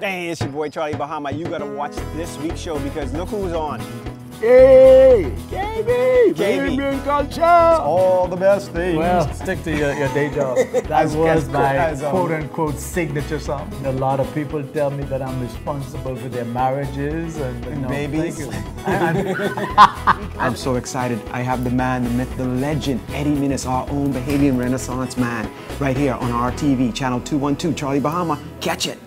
Hey, it's your boy Charlie Bahama. You gotta watch this week's show because look who's on. Hey, KB, KB. Caribbean culture. All the best things. Well, stick to your, your day job. That was my quote unquote signature song. A lot of people tell me that I'm responsible for their marriages and, and no, babies. I'm so excited. I have the man, the myth, the legend, Eddie Minnis, our own Bahamian Renaissance man, right here on our TV, channel 212, Charlie Bahama. Catch it.